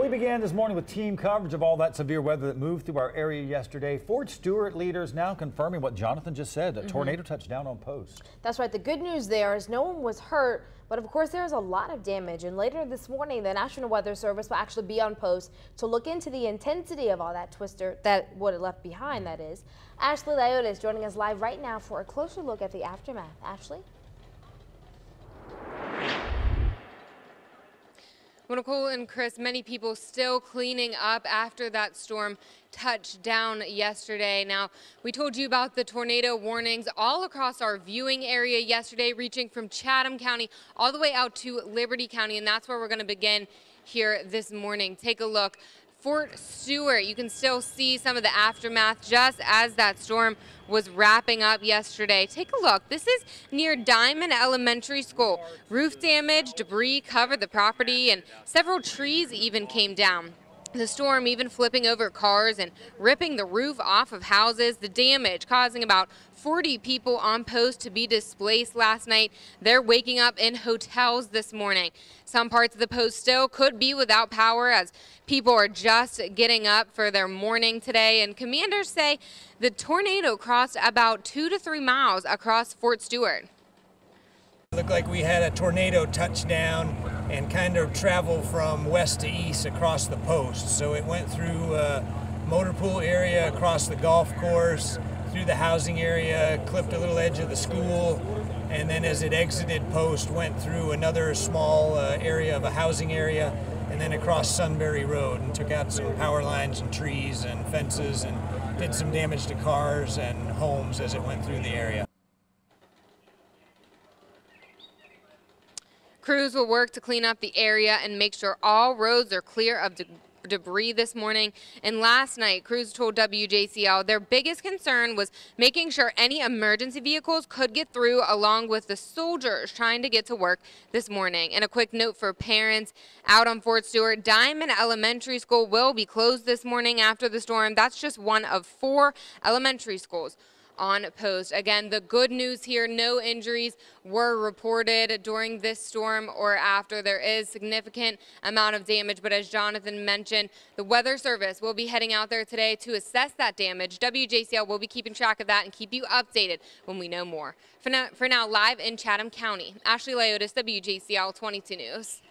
We began this morning with team coverage of all that severe weather that moved through our area yesterday. Fort Stewart leaders now confirming what Jonathan just said, a mm -hmm. tornado touchdown on post. That's right. The good news there is no one was hurt, but of course there's a lot of damage. And later this morning, the National Weather Service will actually be on post to look into the intensity of all that twister, that what it left behind, that is. Ashley Liotus is joining us live right now for a closer look at the aftermath. Ashley? Nicole and Chris, many people still cleaning up after that storm touched down yesterday. Now, we told you about the tornado warnings all across our viewing area yesterday, reaching from Chatham County all the way out to Liberty County, and that's where we're going to begin here this morning. Take a look. Fort Stewart, you can still see some of the aftermath just as that storm was wrapping up yesterday. Take a look. This is near Diamond Elementary School. Roof damage, debris covered the property, and several trees even came down. The storm even flipping over cars and ripping the roof off of houses. The damage causing about 40 people on post to be displaced last night. They're waking up in hotels this morning. Some parts of the post still could be without power as people are just getting up for their morning today. And commanders say the tornado crossed about two to three miles across Fort Stewart. Looked like we had a tornado touchdown and kind of travel from west to east across the post. So it went through uh, motor pool area, across the golf course, through the housing area, clipped a little edge of the school, and then as it exited post, went through another small uh, area of a housing area, and then across Sunbury Road and took out some power lines and trees and fences and did some damage to cars and homes as it went through the area. Crews will work to clean up the area and make sure all roads are clear of de debris this morning. And last night, crews told WJCL their biggest concern was making sure any emergency vehicles could get through along with the soldiers trying to get to work this morning. And a quick note for parents out on Fort Stewart, Diamond Elementary School will be closed this morning after the storm. That's just one of four elementary schools on post. Again, the good news here, no injuries were reported during this storm or after. There is significant amount of damage, but as Jonathan mentioned, the Weather Service will be heading out there today to assess that damage. WJCL will be keeping track of that and keep you updated when we know more. For now, for now live in Chatham County, Ashley Liotus, WJCL 22 News.